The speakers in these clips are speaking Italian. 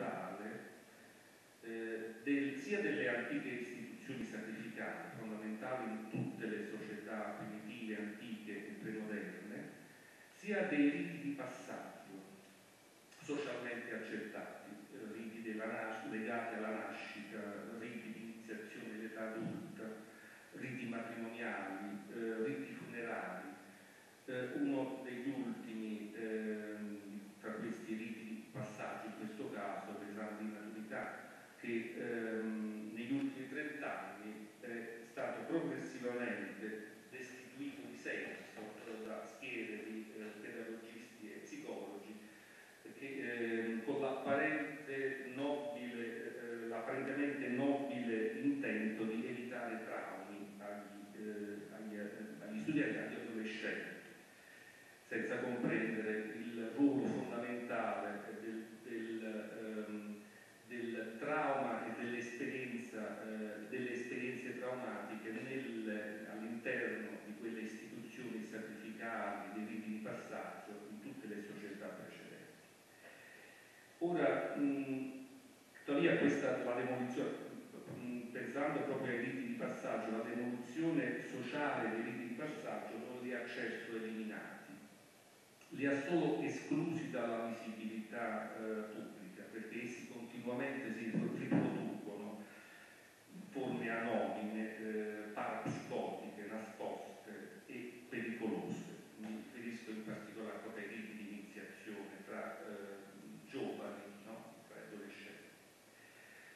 culturale eh, del, sia delle antiche istituzioni sacrificali, fondamentali in tutte le società primitive, antiche e premoderne, sia dei riti di passaggio socialmente accettati, eh, riti legati alla nascita, riti di iniziazione dell'età adulta, riti matrimoniali, eh, riti funerari. Eh, uno degli ultimi ehm, tra questi riti passaggio, in questo caso l'esame di maturità, che ehm, negli ultimi 30 anni è stato progressivamente destituito di senso da schiere di eh, pedagogisti e psicologi che eh, con l'apparente nobile, eh, l'apparentemente nobile intento di evitare traumi agli, eh, agli, agli studenti, agli adolescenti, senza comprendere il ruolo fondamentale del, del, um, del trauma e dell'esperienza, uh, delle esperienze traumatiche all'interno di quelle istituzioni sacrificali, dei riti di passaggio in tutte le società precedenti. Ora, mh, tuttavia questa la demolizione, mh, pensando proprio ai riti di passaggio, la demolizione sociale dei riti di passaggio non li ha certo eliminati li ha solo esclusi dalla visibilità eh, pubblica, perché essi continuamente si riproducono in forme anonime, eh, riferisco in particolare proprio ai riti di iniziazione tra eh, giovani, no? tra adolescenti.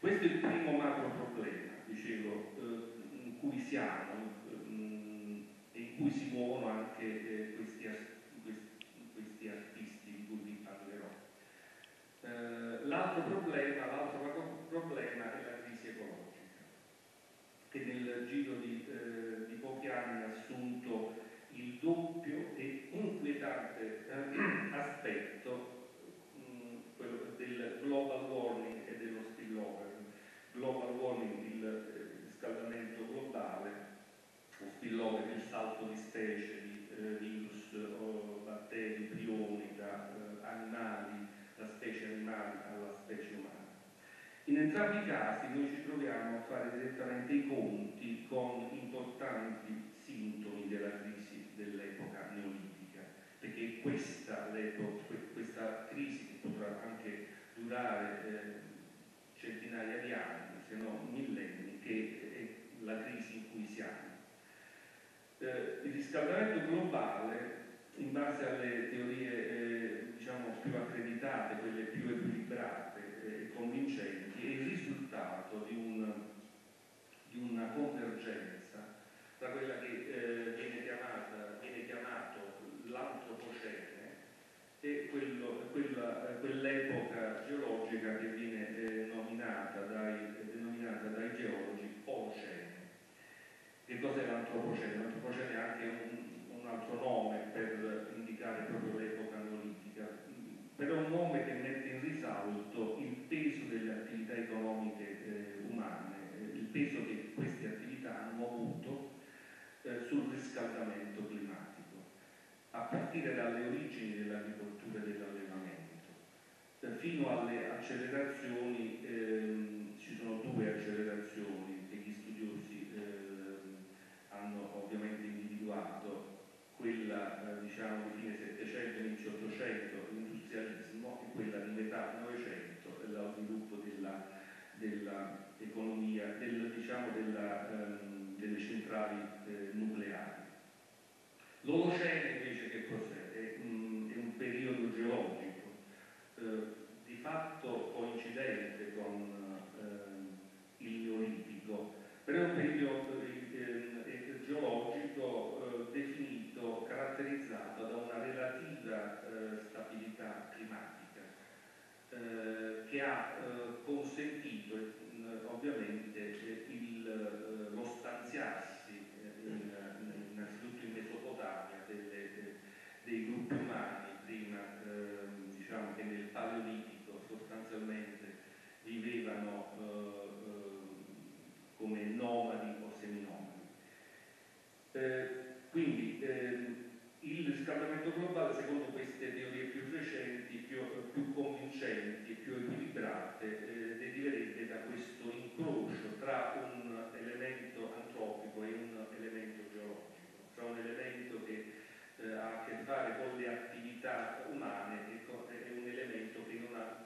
Questo è il primo macro problema, dicevo, eh, in cui siamo eh, e in cui si muovono anche eh, questi aspetti questi artisti di cui vi parlerò. Eh, l'altro problema, l'altro problema è la crisi ecologica, che nel giro di, eh, di pochi anni ha assunto il doppio e inquietante eh, aspetto mh, quello del global warming e dello spillover. Global warming, il eh, riscaldamento globale, lo spillover, il salto di specie, di eh, virus o batteri, prioni, da eh, animali, da specie animali alla specie umana. In entrambi i casi noi ci troviamo a fare direttamente i conti con importanti sintomi della crisi dell'epoca neolitica, perché questa, questa crisi che potrà anche durare eh, centinaia di anni, se non millenni, che è la crisi in cui siamo. Eh, il riscaldamento globale in base alle teorie eh, diciamo, più accreditate, quelle più equilibrate e convincenti, è il risultato di, un, di una convergenza tra quella che eh, viene, chiamata, viene chiamato l'antropocene e quello, quella, quell'epoca geologica che viene eh, nominata dai, denominata dai geologi Olocene. Che cos'è l'antropocene? L'antropocene è anche un, un altro nome per indicare proprio l'epoca neolitica, però un nome che risalto il peso delle attività economiche eh, umane, eh, il peso che queste attività hanno avuto eh, sul riscaldamento climatico, a partire dalle origini dell'agricoltura e dell'allevamento, eh, fino alle accelerazioni, ehm, ci sono due accelerazioni che gli studiosi ehm, hanno ovviamente individuato. Quella eh, diciamo di fine 700 inizio 800 l'industrialismo e quella di Novecento lo sviluppo dell'economia del, diciamo della, um, delle centrali eh, nucleari. l'Olocene invece che cos'è? È, um, è, un periodo geologico. Eh, di fatto coincidente con eh, il Neolitico però è un periodo eh, geologico eh, definito, caratterizzato da una relativa eh, stabilità climatica eh, che ha eh, consentito ovviamente il, lo stanziarsi in, innanzitutto in Mesopotamia delle, dei gruppi umani prima ehm, diciamo che nel Paleolitico sostanzialmente vivevano come nomadi o seminomadi. Eh, quindi eh, il riscaldamento globale, secondo queste teorie più recenti, più, più convincenti e più equilibrate, arte eh, deriverebbe da questo incrocio tra un elemento antropico e un elemento geologico, tra un elemento che eh, ha a che fare con le attività umane e, con, è un elemento che non ha,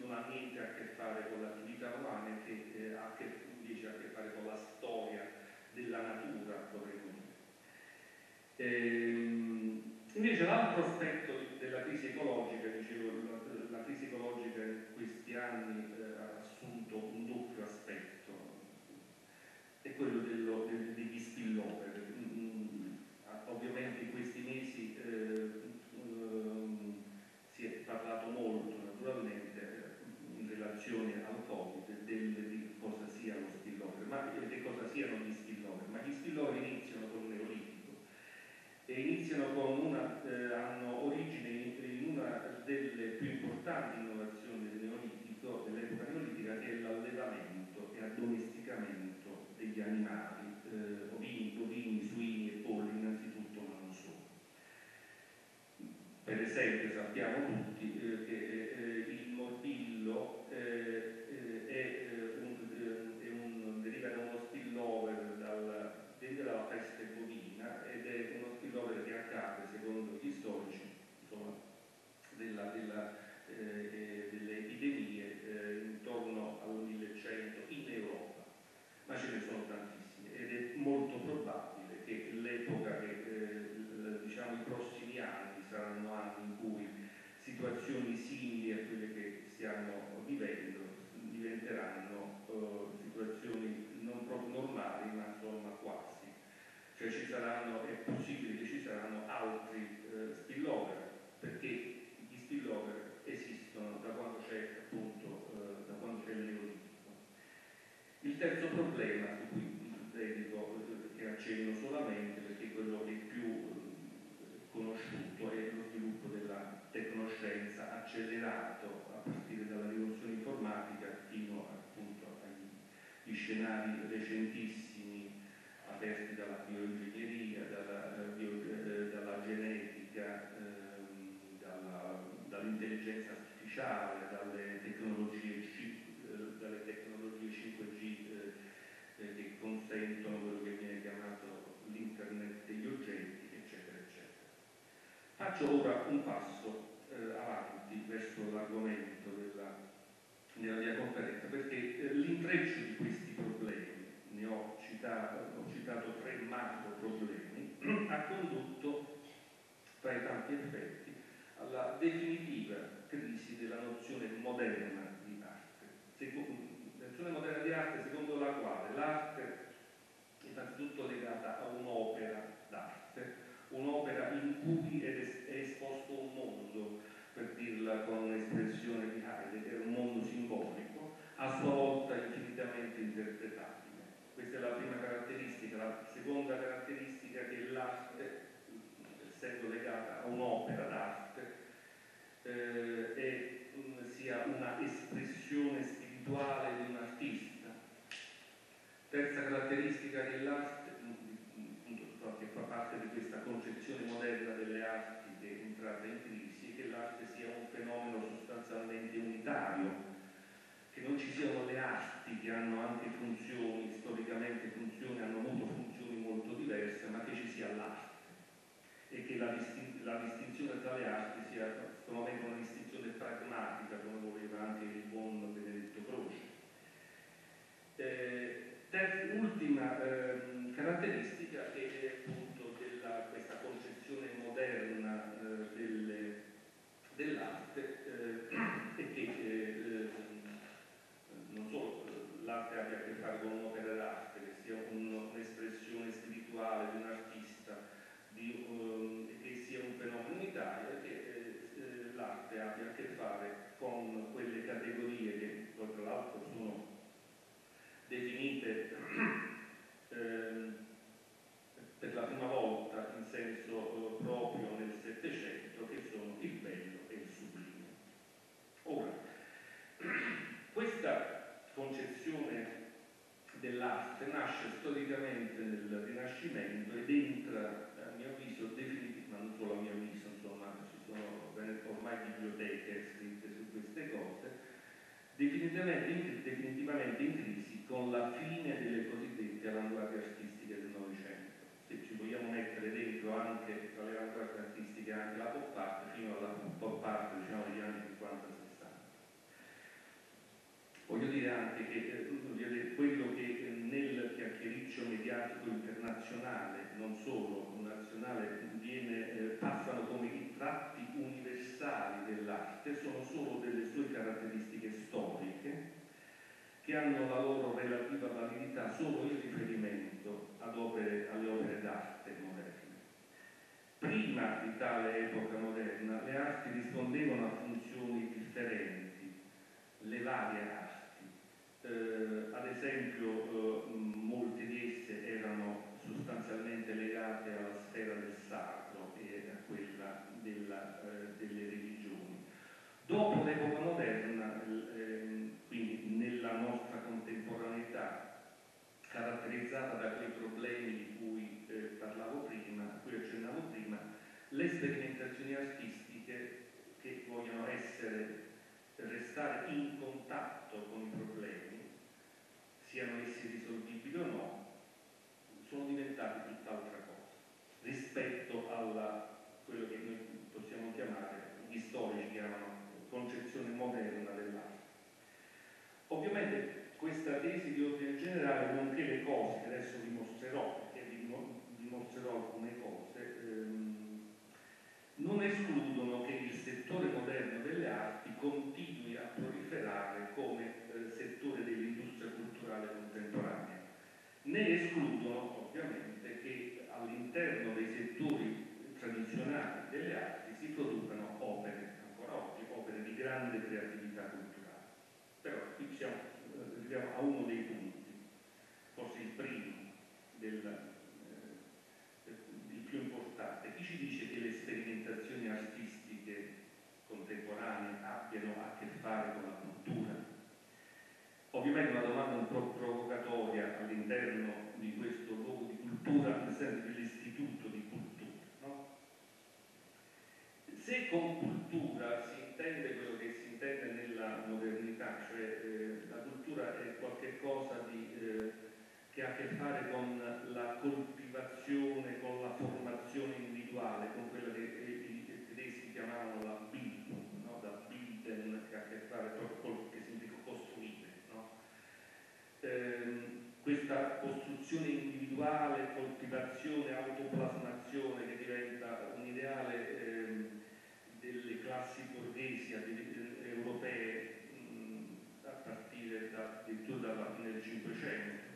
non ha, niente a che fare con e che eh, ha che, invece a che fare con la storia della natura, potremmo dire. Ehm, invece l'altro aspetto della crisi ecologica, dicevo, la, la crisi ecologica in questi anni eh, ha assunto un doppio aspetto, è quello del, degli spillover. Mm, ovviamente in questi mesi eh, um, si è parlato molto naturalmente in relazione al Covid del, di cosa sia lo spillover, ma che cosa siano gli spillover, ma gli spillover iniziano con il neolitico e iniziano con una, eh, hanno origine in, in una delle più importanti innovazioni del neolitico, dell'epoca neolitica, che è l'allevamento e addomesticamento degli animali, eh, ovini, bovini, suini e polli innanzitutto, ma non solo. Per esempio sappiamo tutti eh, che eh, il morbillo eh, eh, è, un, è un, deriva da uno spillover dal, deriva dalla peste bovina ed è uno spillover che accade, secondo gli storici, insomma, della, della, eh, delle epidemie eh, intorno al 1100 in Europa, ma ce ne sono tantissime ed è molto probabile che l'epoca che eh, diciamo i prossimi anni saranno anni in cui situazioni simili a quelle che stiamo vivendo diventeranno uh, situazioni non proprio normali ma insomma quasi cioè ci saranno, è possibile che ci saranno altri uh, spillover perché gli spillover esistono da quando c'è appunto uh, da quando c'è il neolitico il terzo problema su cui dedico che accenno solamente perché quello è più conosciuto è lo sviluppo della tecnoscienza accelerato a partire dalla rivoluzione informatica fino appunto agli scenari recentissimi aperti dall'intelligenza artificiale, dalle tecnologie, eh, dalle tecnologie 5G eh, che consentono quello che viene chiamato l'internet degli oggetti, eccetera, eccetera. Faccio ora un passo eh, avanti verso l'argomento della, della, mia conferenza, perché eh, l'intreccio di questi problemi, ne ho citato, ho citato tre macro problemi, ha condotto, tra i tanti effetti, alla definitiva crisi della nozione moderna di arte. Nozione moderna di arte secondo la quale l'arte è innanzitutto legata a un'opera d'arte, un'opera in cui è esposto un mondo, per dirla con un'espressione di Heidegger, un mondo simbolico, a sua volta infinitamente interpretabile. Questa è la prima caratteristica. La seconda caratteristica è che l'arte, essendo legata a un'opera d'arte, eh, è, sia una espressione spirituale di un artista. Terza caratteristica dell'arte che fa parte di questa concezione moderna delle arti che è entrata in crisi, è che l'arte sia un fenomeno sostanzialmente unitario, che non ci siano le arti che hanno anche funzioni, storicamente funzioni, hanno avuto funzioni molto diverse, ma che ci sia l'arte e che la, distin la distinzione tra le arti sia solamente una distinzione pragmatica, come voleva anche il buon Benedetto Croce. Eh, ultima eh, caratteristica è appunto della, questa concezione moderna eh, dell'arte e che eh, non solo l'arte abbia a che fare con un'opera d'arte, che sia un'espressione spirituale di un artista, di, um, che sia un fenomeno unitario, che eh, l'arte abbia a che fare con quelle categorie che tra l'altro sono definite eh, per la prima volta in senso eh, proprio nel Settecento, che sono il bello e il sublime. Ora, questa concezione dell'arte nasce storicamente nel Rinascimento ed entra, a mio avviso, definitivamente, ma non solo a mio avviso, insomma, ci sono ormai biblioteche scritte su queste cose, definitivamente, definitivamente in crisi con la fine delle cosiddette avanguardie artistiche del Novecento. Se ci vogliamo mettere dentro anche tra le avanguardie artistiche anche la pop art fino alla pop art diciamo, degli anni 50-60. Voglio dire anche che eh, quello che nel chiacchiericcio mediatico internazionale, non solo nazionale, viene, eh, passano come tratti universali dell'arte, sono solo delle sue caratteristiche storiche che hanno la loro relativa validità solo in riferimento opere, alle opere d'arte moderne. Prima di tale epoca moderna le arti rispondevano a funzioni differenti, le varie arti. Eh, ad esempio eh, molte di esse erano sostanzialmente legate alla sfera del sacro e a quella della, eh, delle religioni. Dopo l'epoca moderna, eh, quindi nella nostra contemporaneità, caratterizzata da quei problemi di cui eh, parlavo prima, a cui accennavo prima, le sperimentazioni artistiche che vogliono essere, restare in contatto con i problemi, siano essi risolvibili o no, sono diventati tutt'altra cosa rispetto a quello che noi possiamo chiamare, gli storici chiamano concezione moderna dell'arte. Ovviamente questa tesi di ordine generale, nonché le cose che adesso vi mostrerò, perché vi dimostrerò alcune cose, ehm, non escludono che il settore moderno delle arti continui a proliferare come eh, settore dell'industria culturale contemporanea, né escludono ovviamente che all'interno dei settori tradizionali delle arti si producano opere, ancora oggi, opere di grande creatività culturale. Però qui siamo arriviamo a uno dei punti, forse il primo, del, eh, il più importante. Chi ci dice che le sperimentazioni artistiche contemporanee abbiano a che fare con la cultura? Ovviamente una domanda un po' provocatoria all'interno di questo luogo di cultura, nel senso dell'istituto di cultura. No? Se con cultura si intende quello che si intende nella modernità, cioè eh, la cultura è qualcosa eh, che ha a che fare con la coltivazione, con la formazione individuale, con quella che i, tedeschi chiamavano la Bildung, no? da Bilden, che ha a che fare proprio con che significa costruire. No? Eh, questa costruzione individuale, coltivazione, autoplasmazione che diventa un ideale eh, delle classi borghesi europee partire da, addirittura dalla fine del Cinquecento.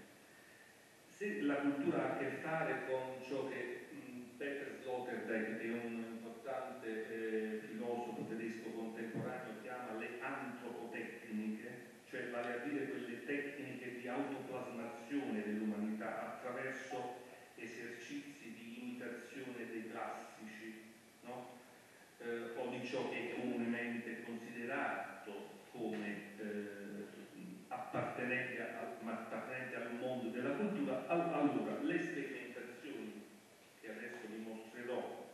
Se la cultura ha a che fare con ciò che mh, Peter Sloterdijk, che è un importante eh, filosofo tedesco contemporaneo, chiama le antropotecniche, cioè vale a dire quelle tecniche di autoplasmazione dell'umanità attraverso esercizi di imitazione dei classici, no? Eh, o di ciò che è comunemente considerato come eh, appartenenti, a, appartenenti, al mondo della cultura, allora le sperimentazioni che adesso vi mostrerò,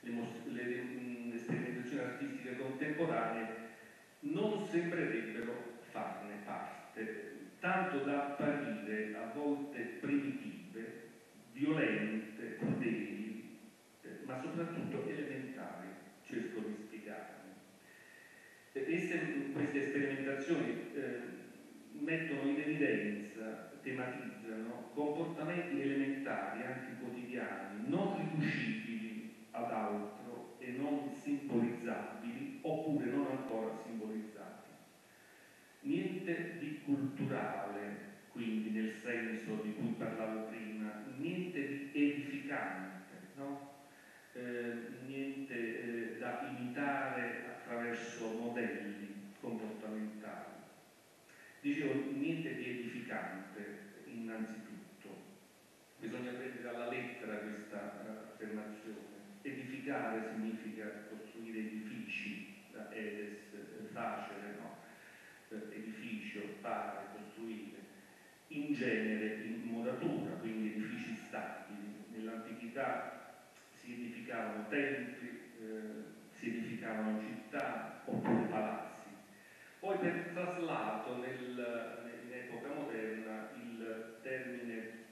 le, le, le sperimentazioni artistiche contemporanee, non sembrerebbero farne parte, tanto da apparire a volte primitive, violente, crudeli, eh, ma soprattutto elementari, cerco di Esse, queste sperimentazioni eh, mettono in evidenza, tematizzano comportamenti elementari, anche quotidiani, non riducibili ad altro e non simbolizzabili oppure non ancora simbolizzati. Niente di culturale, quindi nel senso di cui parlavo prima, niente di edificante, no? eh, niente eh, da imitare attraverso modelli comportamentali. Dicevo, niente di edificante innanzitutto, bisogna prendere alla lettera questa uh, affermazione. Edificare significa costruire edifici, da edes, facere, no? Uh, edificio, fare, costruire, in genere in muratura, quindi edifici stabili. Nell'antichità si edificavano templi, eh, edificavano città oppure palazzi. Poi per traslato nel, in epoca moderna il termine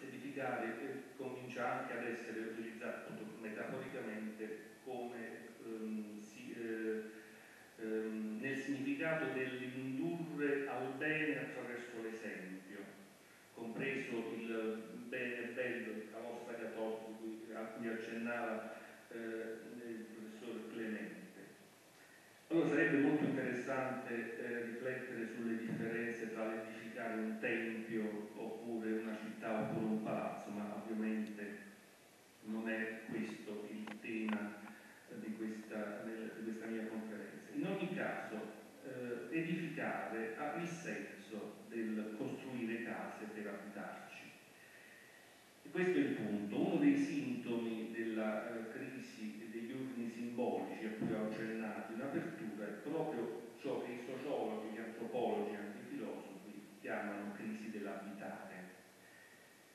edificare comincia anche ad essere utilizzato metaforicamente come um, si, eh, um, nel significato dell'indurre al bene attraverso l'esempio, compreso il bene bello, il calostra cattolico a cui eh, accennava eh, allora sarebbe molto interessante eh, riflettere sulle differenze tra l'edificare un tempio oppure una città oppure un palazzo, ma ovviamente non è questo il tema di questa, di questa mia conferenza. In ogni caso, eh, edificare ha il senso del costruire case per abitarci. E questo è il punto. Uno dei sintomi della eh, crisi degli ordini simbolici a cui ho accennato in apertura proprio ciò che i sociologi, gli antropologi anche i filosofi chiamano crisi dell'abitare,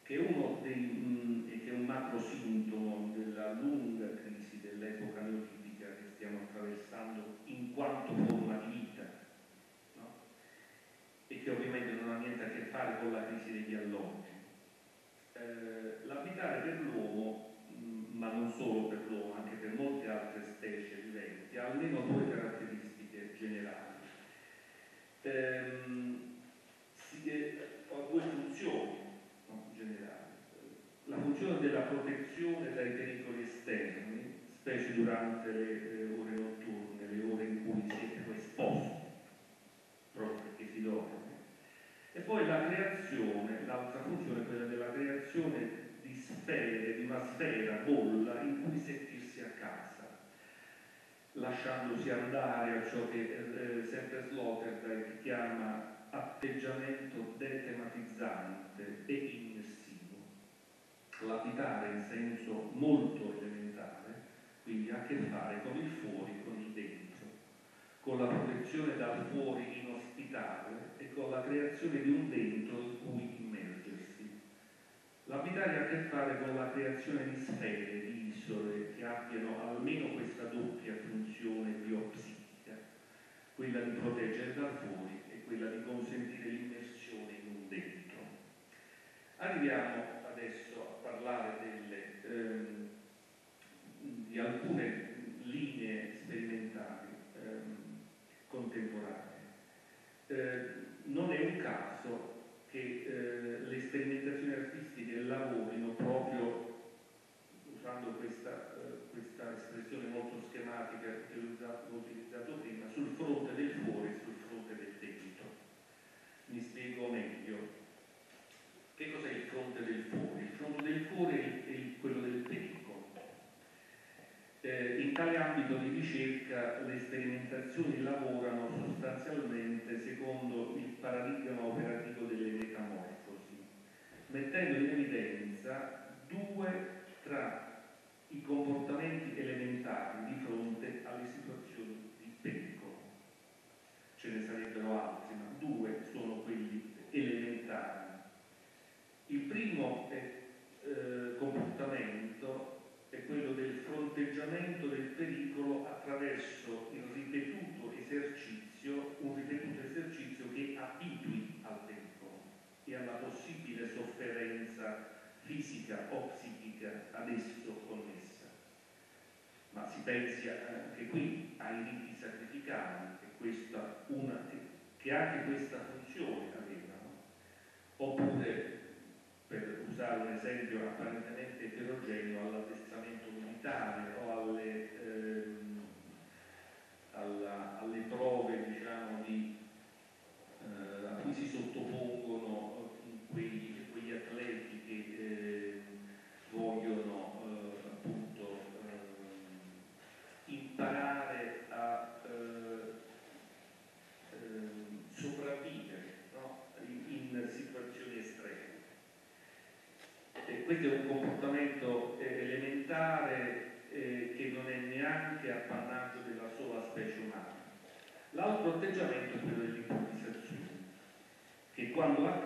che è uno dei, mh, mm, che è un macro sintomo della lunga crisi dell'epoca neotipica che stiamo attraversando in quanto forma di vita no? e che ovviamente non ha niente a che fare con la crisi degli alloggi. Eh, l'abitare per l'uomo, mm, ma non solo per l'uomo, anche per molte altre specie viventi, ha almeno due caratteristiche generali. Ehm, si, eh, ha due funzioni no, generali. La funzione della protezione dai pericoli esterni, durante le eh, ore notturne, le ore in cui siete esposti, proprio perché si dorme. E poi la creazione, l'altra funzione è quella della creazione di sfere, di una sfera, bolla, in cui sentirsi a casa, lasciandosi andare a ciò che eh, sempre Sloterdijk chiama atteggiamento detematizzante e immersivo. L'abitare in senso molto elementare, quindi ha a che fare con il fuori, con il dentro, con la protezione dal fuori inospitale e con la creazione di un dentro in cui immergersi. L'abitare ha a che fare con la creazione di sfere, di isole che abbiano almeno questa doppia funzione biopsichica, quella di proteggere dal fuori e quella di consentire l'immersione in un dentro. Arriviamo adesso a parlare delle, ehm, di alcune linee sperimentali ehm, contemporanee. Eh, non è un caso che eh, le sperimentazioni artistiche lavorino proprio, usando questa, eh, questa espressione molto schematica che ho utilizzato, prima, sul fronte del fuori e sul fronte del dentro. Mi spiego meglio. Che cos'è il fronte del fuori? Il fronte del fuori è quello del pericolo. Eh, in tale ambito di ricerca le sperimentazioni lavorano sostanzialmente secondo il paradigma operativo delle metamorfosi, mettendo in evidenza due tra i comportamenti elementari di fronte alle situazioni di pericolo. Ce ne sarebbero altri, ma due sono quelli elementari. Il primo è, eh, comportamento è quello del fronteggiamento del pericolo attraverso il ripetuto esercizio, un ripetuto esercizio che abitui al pericolo e alla possibile sofferenza fisica o psichica ad esso connessa. Si pensi anche qui ai riti sacrificali, che, una, che anche questa funzione avevano, oppure per usare un esempio apparentemente eterogeneo, all'addestramento militare o alle, ehm, alla, alle prove diciamo, di, eh, a cui si sottopongono quei, quegli atleti che eh, vogliono eh, appunto ehm, imparare a eh, ehm, sopravvivere no? in, in situazioni estreme. E questo è un comportamento eh, elementare eh, che non è neanche appannaggio della sola specie umana. L'altro atteggiamento è quello dell'improvvisazione, che quando assume